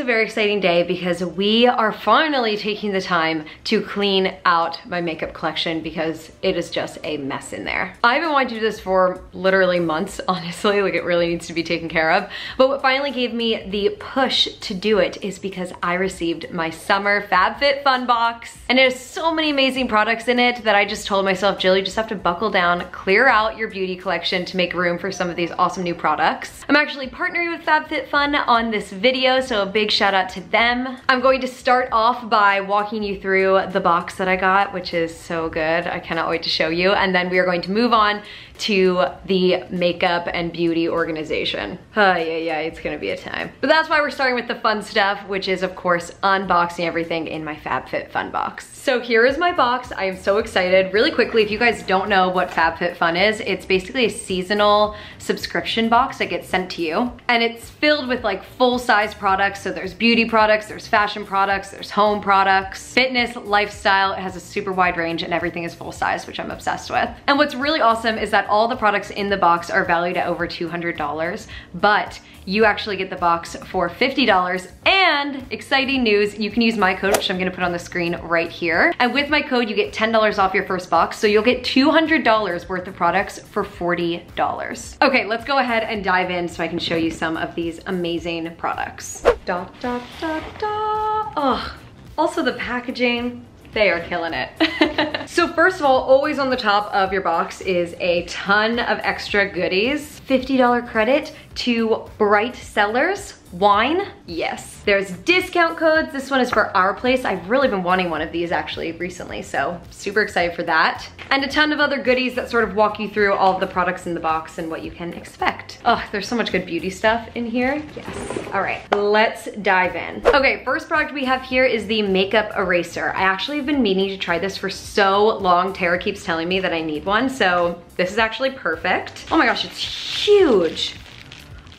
a very exciting day because we are finally taking the time to clean out my makeup collection because it is just a mess in there. I've been wanting to do this for literally months, honestly, like it really needs to be taken care of. But what finally gave me the push to do it is because I received my summer FabFitFun box. And it has so many amazing products in it that I just told myself, Jill, you just have to buckle down, clear out your beauty collection to make room for some of these awesome new products. I'm actually partnering with FabFitFun on this video, so a big shout out to them. I'm going to start off by walking you through the box that I got, which is so good. I cannot wait to show you. And then we are going to move on to the makeup and beauty organization. Oh, yeah, yeah, it's gonna be a time. But that's why we're starting with the fun stuff, which is of course unboxing everything in my FabFitFun box. So here is my box. I am so excited. Really quickly, if you guys don't know what FabFitFun is, it's basically a seasonal subscription box that gets sent to you. And it's filled with like full size products. So there's beauty products, there's fashion products, there's home products, fitness, lifestyle. It has a super wide range and everything is full size, which I'm obsessed with. And what's really awesome is that all the products in the box are valued at over $200, but you actually get the box for $50 and exciting news, you can use my code, which I'm gonna put on the screen right here. And with my code, you get $10 off your first box. So you'll get $200 worth of products for $40. Okay, let's go ahead and dive in so I can show you some of these amazing products. Da, da, da, da. Oh, also the packaging, they are killing it. so first of all, always on the top of your box is a ton of extra goodies. $50 credit to Bright Cellars wine, yes. There's discount codes. This one is for our place. I've really been wanting one of these actually recently, so super excited for that. And a ton of other goodies that sort of walk you through all of the products in the box and what you can expect. Oh, there's so much good beauty stuff in here. Yes. All right, let's dive in. Okay, first product we have here is the makeup eraser. I actually have been meaning to try this for so long. Tara keeps telling me that I need one, so this is actually perfect. Oh my gosh, it's huge.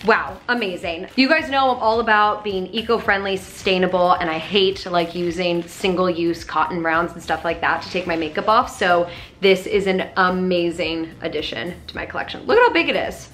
Wow, amazing. You guys know I'm all about being eco-friendly, sustainable, and I hate like using single-use cotton rounds and stuff like that to take my makeup off. So this is an amazing addition to my collection. Look at how big it is.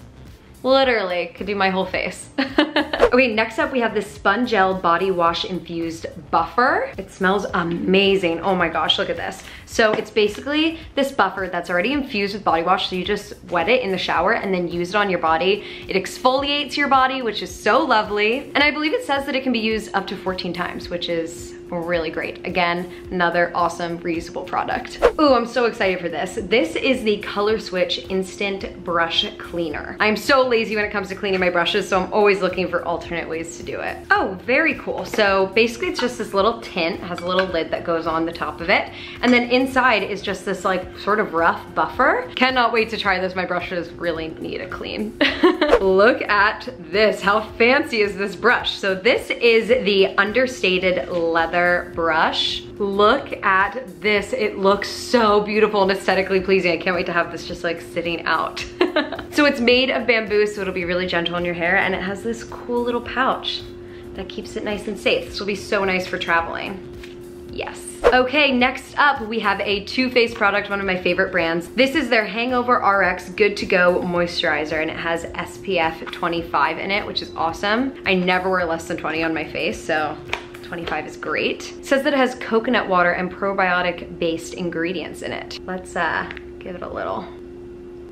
Literally, could do my whole face. okay, next up we have this Spongelle Body Wash Infused Buffer. It smells amazing. Oh my gosh, look at this. So it's basically this buffer that's already infused with body wash. So you just wet it in the shower and then use it on your body. It exfoliates your body, which is so lovely. And I believe it says that it can be used up to 14 times, which is really great. Again, another awesome reusable product. Ooh, I'm so excited for this. This is the Color Switch Instant Brush Cleaner. I'm so lazy when it comes to cleaning my brushes, so I'm always looking for alternate ways to do it. Oh, very cool. So basically it's just this little tint, has a little lid that goes on the top of it. And then inside is just this like sort of rough buffer. Cannot wait to try this. My brushes really need a clean. Look at this. How fancy is this brush? So this is the understated leather brush. Look at this. It looks so beautiful and aesthetically pleasing. I can't wait to have this just like sitting out. so it's made of bamboo, so it'll be really gentle on your hair and it has this cool little pouch that keeps it nice and safe. This will be so nice for traveling. Yes. Okay, next up we have a Too Faced product, one of my favorite brands. This is their Hangover RX Good To Go Moisturizer and it has SPF 25 in it, which is awesome. I never wear less than 20 on my face, so 25 is great. It says that it has coconut water and probiotic based ingredients in it. Let's uh, give it a little.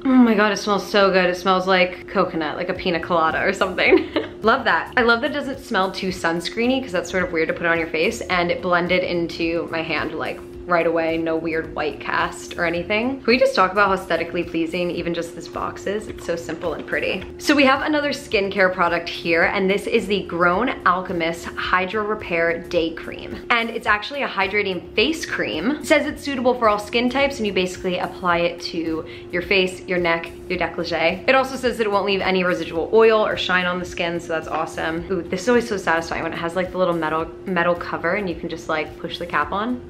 Oh my god, it smells so good. It smells like coconut, like a pina colada or something. love that. I love that it doesn't smell too sunscreeny because that's sort of weird to put on your face and it blended into my hand like right away, no weird white cast or anything. Can we just talk about how aesthetically pleasing even just this box is? It's so simple and pretty. So we have another skincare product here and this is the Grown Alchemist Hydro Repair Day Cream. And it's actually a hydrating face cream. It says it's suitable for all skin types and you basically apply it to your face, your neck, your decollete. It also says that it won't leave any residual oil or shine on the skin, so that's awesome. Ooh, this is always so satisfying when it has like the little metal metal cover and you can just like push the cap on.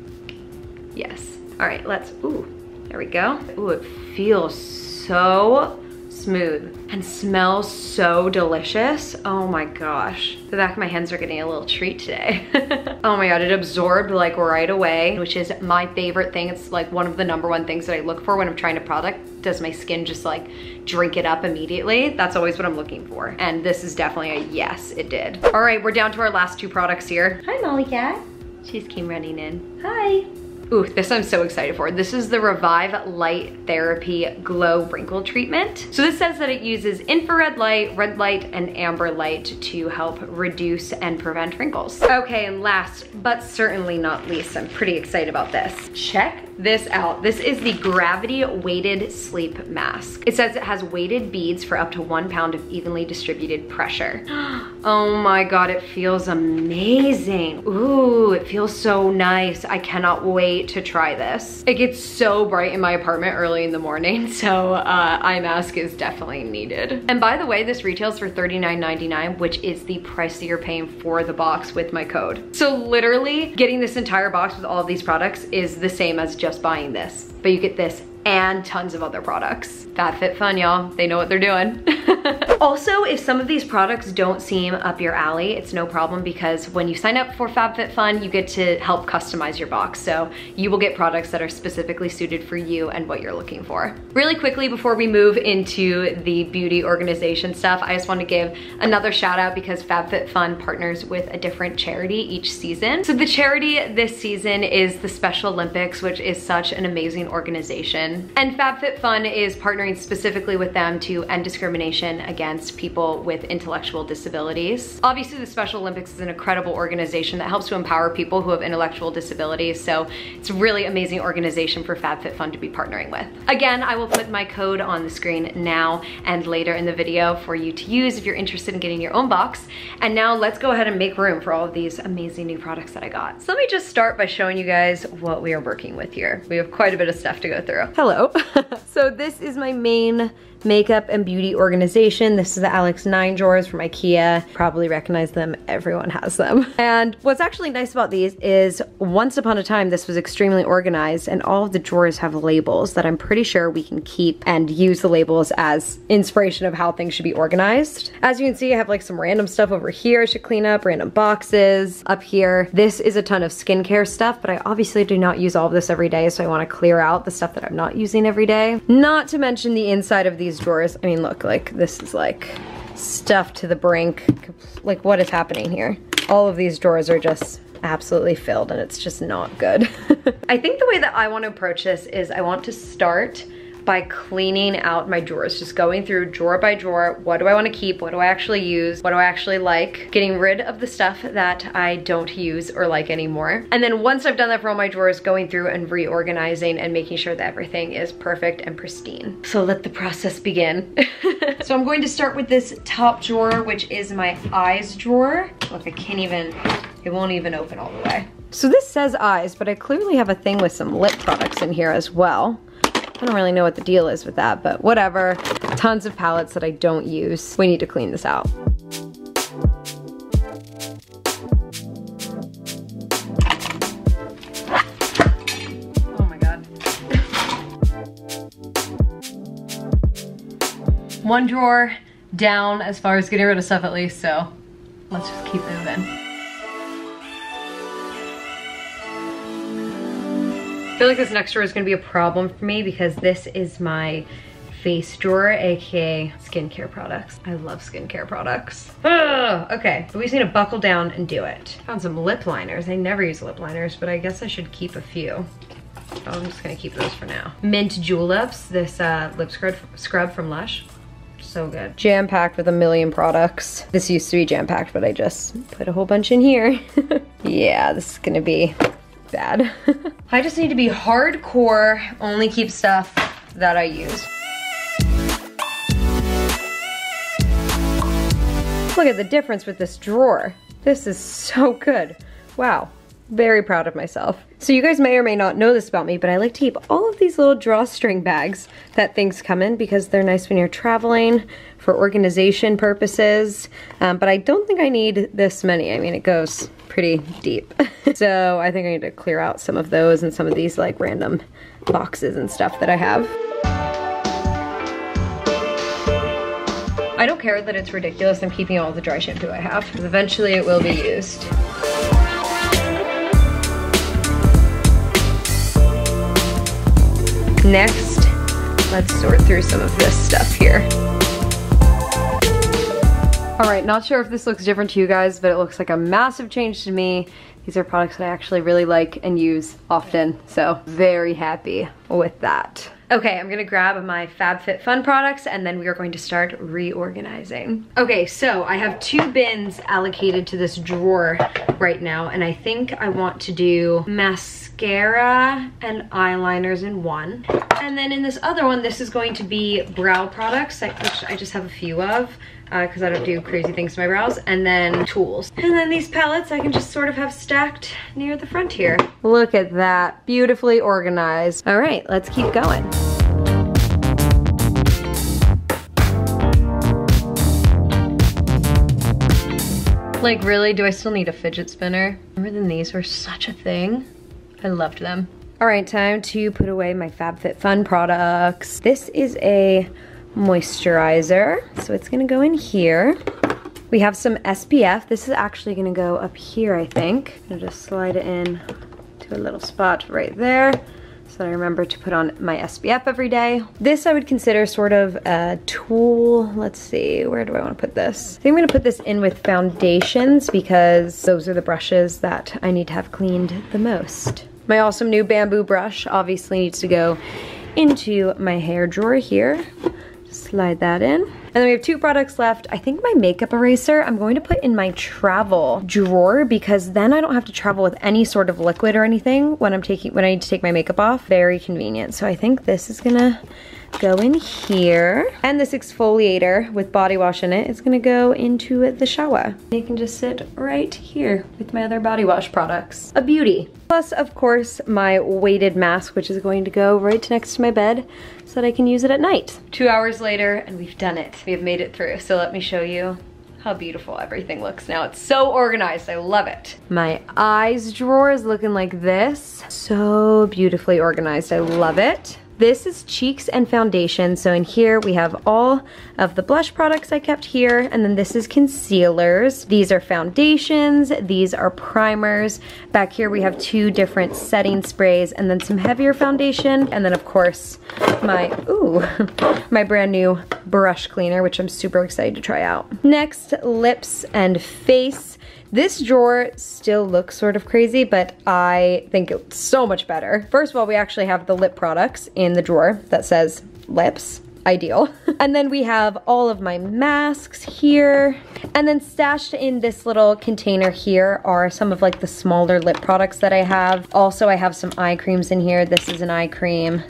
Yes. All right, let's, ooh, there we go. Ooh, it feels so smooth and smells so delicious. Oh my gosh. The back of my hands are getting a little treat today. oh my God, it absorbed like right away, which is my favorite thing. It's like one of the number one things that I look for when I'm trying a product. Does my skin just like drink it up immediately? That's always what I'm looking for. And this is definitely a yes, it did. All right, we're down to our last two products here. Hi, Molly Cat. She's came running in. Hi. Ooh, this I'm so excited for. This is the Revive Light Therapy Glow Wrinkle Treatment. So this says that it uses infrared light, red light, and amber light to help reduce and prevent wrinkles. Okay, and last but certainly not least, I'm pretty excited about this. Check this out. This is the Gravity Weighted Sleep Mask. It says it has weighted beads for up to one pound of evenly distributed pressure. oh my God, it feels amazing. Ooh, it feels so nice. I cannot wait to try this. It gets so bright in my apartment early in the morning, so uh, eye mask is definitely needed. And by the way, this retails for $39.99, which is the price that you're paying for the box with my code. So literally getting this entire box with all of these products is the same as just buying this, but you get this and tons of other products. FabFitFun, y'all. They know what they're doing. also, if some of these products don't seem up your alley, it's no problem because when you sign up for FabFitFun, you get to help customize your box. So you will get products that are specifically suited for you and what you're looking for. Really quickly, before we move into the beauty organization stuff, I just want to give another shout out because FabFitFun partners with a different charity each season. So the charity this season is the Special Olympics, which is such an amazing organization. And FabFitFun is partnering specifically with them to end discrimination against people with intellectual disabilities. Obviously, the Special Olympics is an incredible organization that helps to empower people who have intellectual disabilities, so it's a really amazing organization for FabFitFun to be partnering with. Again, I will put my code on the screen now and later in the video for you to use if you're interested in getting your own box. And now let's go ahead and make room for all of these amazing new products that I got. So let me just start by showing you guys what we are working with here. We have quite a bit of stuff to go through. Hello. so this is my main makeup and beauty organization. This is the Alex 9 drawers from Ikea. Probably recognize them, everyone has them. And what's actually nice about these is once upon a time this was extremely organized and all of the drawers have labels that I'm pretty sure we can keep and use the labels as inspiration of how things should be organized. As you can see, I have like some random stuff over here I should clean up, random boxes up here. This is a ton of skincare stuff, but I obviously do not use all of this every day, so I wanna clear out the stuff that I'm not using every day. Not to mention the inside of these these drawers. I mean, look, like this is like stuffed to the brink. Like what is happening here? All of these drawers are just absolutely filled and it's just not good. I think the way that I want to approach this is I want to start by cleaning out my drawers, just going through drawer by drawer. What do I wanna keep? What do I actually use? What do I actually like? Getting rid of the stuff that I don't use or like anymore. And then once I've done that for all my drawers, going through and reorganizing and making sure that everything is perfect and pristine. So let the process begin. so I'm going to start with this top drawer, which is my eyes drawer. Look, I can't even, it won't even open all the way. So this says eyes, but I clearly have a thing with some lip products in here as well. I don't really know what the deal is with that, but whatever. Tons of palettes that I don't use. We need to clean this out. Oh my God. One drawer down as far as getting rid of stuff at least, so let's just keep moving. I feel like this next drawer is gonna be a problem for me because this is my face drawer, aka skincare products. I love skincare products. Ugh, okay, we just need to buckle down and do it. Found some lip liners. I never use lip liners, but I guess I should keep a few. I'm just gonna keep those for now. Mint Julips, this uh, lip scrub, scrub from Lush. So good. Jam-packed with a million products. This used to be jam-packed, but I just put a whole bunch in here. yeah, this is gonna be bad. I just need to be hardcore, only keep stuff that I use. Look at the difference with this drawer. This is so good. Wow, very proud of myself. So you guys may or may not know this about me, but I like to keep all of these little drawstring bags that things come in because they're nice when you're traveling for organization purposes. Um, but I don't think I need this many. I mean, it goes pretty deep. so I think I need to clear out some of those and some of these like random boxes and stuff that I have. I don't care that it's ridiculous. I'm keeping all the dry shampoo I have because eventually it will be used. Next, let's sort through some of this stuff here. All right, not sure if this looks different to you guys, but it looks like a massive change to me. These are products that I actually really like and use often, so very happy with that. Okay, I'm gonna grab my FabFitFun products and then we are going to start reorganizing. Okay, so I have two bins allocated to this drawer right now and I think I want to do mascara and eyeliners in one. And then in this other one, this is going to be brow products, which I just have a few of because uh, I don't do crazy things to my brows, and then tools. And then these palettes I can just sort of have stacked near the front here. Look at that, beautifully organized. All right, let's keep going. Like really, do I still need a fidget spinner? Remember when these were such a thing? I loved them. All right, time to put away my FabFitFun products. This is a moisturizer, so it's gonna go in here. We have some SPF. This is actually gonna go up here, I think. I'm gonna just slide it in to a little spot right there so that I remember to put on my SPF every day. This I would consider sort of a tool. Let's see, where do I want to put this? I think I'm to put this in with foundations because those are the brushes that I need to have cleaned the most. My awesome new bamboo brush obviously needs to go into my hair drawer here. Slide that in. And then we have two products left. I think my makeup eraser I'm going to put in my travel drawer because then I don't have to travel with any sort of liquid or anything when I'm taking when I need to take my makeup off. Very convenient. So I think this is gonna go in here. And this exfoliator with body wash in it is gonna go into the shower. It can just sit right here with my other body wash products. A beauty. Plus, of course, my weighted mask, which is going to go right next to my bed so that I can use it at night. Two hours later, and we've done it. We have made it through. So let me show you how beautiful everything looks now. It's so organized, I love it. My eyes drawer is looking like this. So beautifully organized, I love it. This is cheeks and foundation. So in here we have all of the blush products I kept here. And then this is concealers. These are foundations. These are primers. Back here we have two different setting sprays and then some heavier foundation. And then of course my, ooh, my brand new brush cleaner, which I'm super excited to try out. Next, lips and face. This drawer still looks sort of crazy, but I think it's so much better. First of all, we actually have the lip products in the drawer that says lips ideal. and then we have all of my masks here. And then stashed in this little container here are some of like the smaller lip products that I have. Also, I have some eye creams in here. This is an eye cream.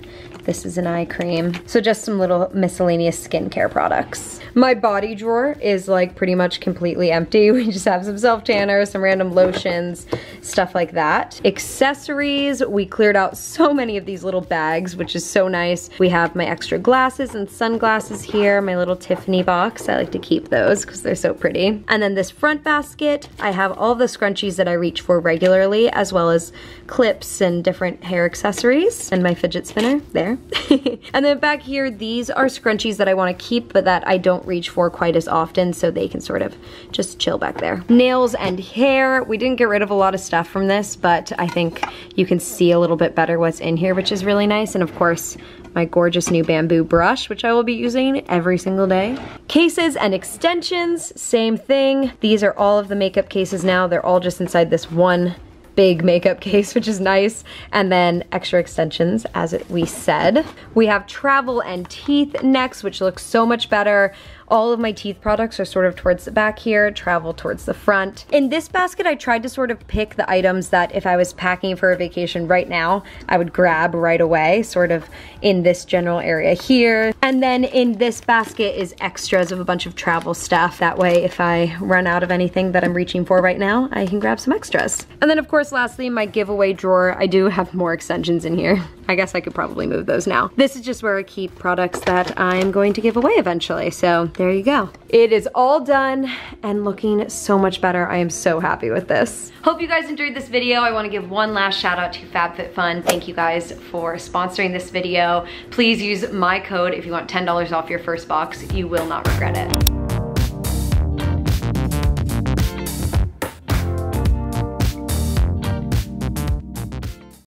This is an eye cream. So just some little miscellaneous skincare products. My body drawer is like pretty much completely empty. We just have some self tanners, some random lotions, stuff like that. Accessories, we cleared out so many of these little bags, which is so nice. We have my extra glasses and sunglasses here, my little Tiffany box. I like to keep those because they're so pretty. And then this front basket, I have all the scrunchies that I reach for regularly, as well as clips and different hair accessories, and my fidget spinner there. and then back here, these are scrunchies that I wanna keep, but that I don't reach for quite as often, so they can sort of just chill back there. Nails and hair, we didn't get rid of a lot of stuff from this, but I think you can see a little bit better what's in here, which is really nice. And of course, my gorgeous new bamboo brush, which I will be using every single day. Cases and extensions, same thing. These are all of the makeup cases now. They're all just inside this one big makeup case, which is nice. And then extra extensions, as we said. We have travel and teeth next, which looks so much better. All of my teeth products are sort of towards the back here, travel towards the front. In this basket, I tried to sort of pick the items that if I was packing for a vacation right now, I would grab right away, sort of in this general area here. And then in this basket is extras of a bunch of travel stuff. That way, if I run out of anything that I'm reaching for right now, I can grab some extras. And then of course, lastly, my giveaway drawer. I do have more extensions in here. I guess I could probably move those now. This is just where I keep products that I'm going to give away eventually. So there you go. It is all done and looking so much better. I am so happy with this. Hope you guys enjoyed this video. I wanna give one last shout out to FabFitFun. Thank you guys for sponsoring this video. Please use my code if you want $10 off your first box. You will not regret it.